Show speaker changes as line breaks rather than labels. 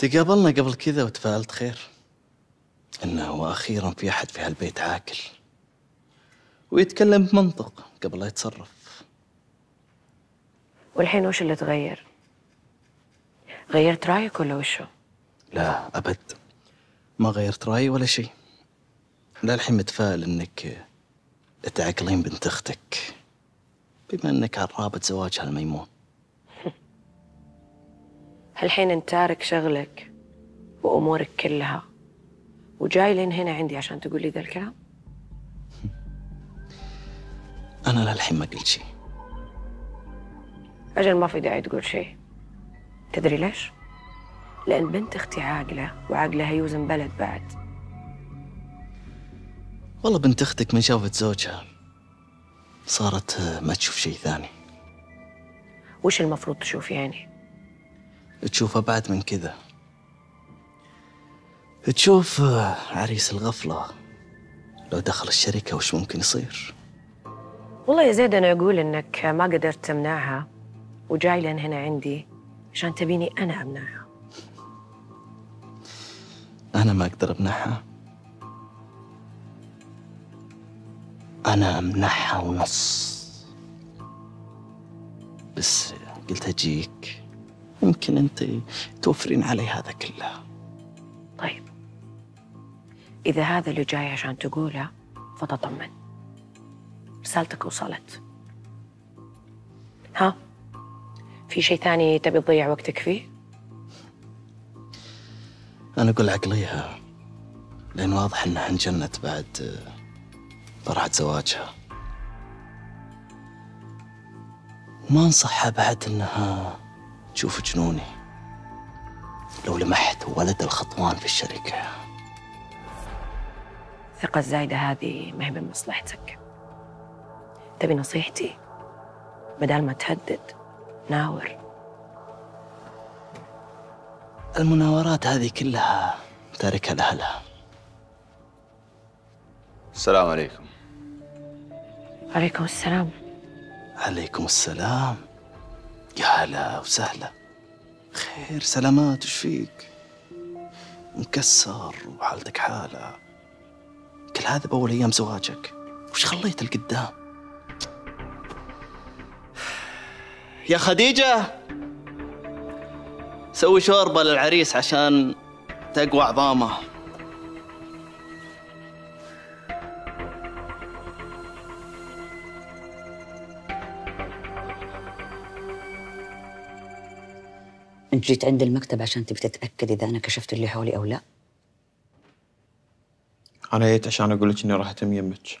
تقابلنا قبل كذا وتفاءلت خير. إنه أخيرا في أحد في هالبيت عاقل. ويتكلم بمنطق قبل لا يتصرف.
والحين وش اللي تغير؟ غيرت رأيك ولا وشو؟
لا أبد. ما غيرت رأيي ولا شيء. للحين متفائل إنك تعقلين بنت أختك. بما إنك على رابط زواجها الميمون
الحين انت تارك شغلك وأمورك كلها. وجاي لين هنا عندي عشان تقول لي ذا الكلام؟
أنا للحين ما قلت شيء.
أجل ما في داعي تقول شيء. تدري ليش؟ لأن بنت أختي عاقلة وعقلها يوزن بلد بعد.
والله بنت أختك من شافت زوجها صارت ما تشوف شيء ثاني.
وش المفروض تشوف يعني؟
تشوفها بعد من كذا. تشوف عريس الغفلة. لو دخل الشركة وش ممكن يصير؟
والله يا زيد أنا أقول إنك ما قدرت تمنعها وجاي لين هنا عندي عشان تبيني أنا أمنعها.
أنا ما أقدر أمنعها. أنا أمنعها ونص. بس قلت أجيك. يمكن أنت توفرين علي هذا كله.
طيب. إذا هذا اللي جاي عشان تقوله فتطمن. رسالتك وصلت. ها؟ في شيء ثاني تبي تضيع وقتك فيه؟
أنا أقول عقليها لأن واضح إنها انجنت بعد فرحة زواجها. ما أنصحها بعد إنها تشوف جنوني. لو لمحت ولد الخطوان في الشركة.
الثقة الزايدة هذه ما هي من مصلحتك تبي نصيحتي؟ بدل ما تهدد ناور.
المناورات هذه كلها تاركها لأهلها
السلام عليكم.
عليكم السلام.
عليكم السلام. يا هلا وسهلا. خير سلامات وش فيك؟ مكسر وحالتك حالة. كل هذا بأول أيام زواجك. وش خليت القدام يا خديجة! سوي شوربة للعريس عشان تقوى عظامه.
انت جيت عند المكتب عشان تبي تتأكد إذا أنا كشفت اللي حولي أو لا؟
أنا جيت عشان أقول لك إني راح أتم يمك.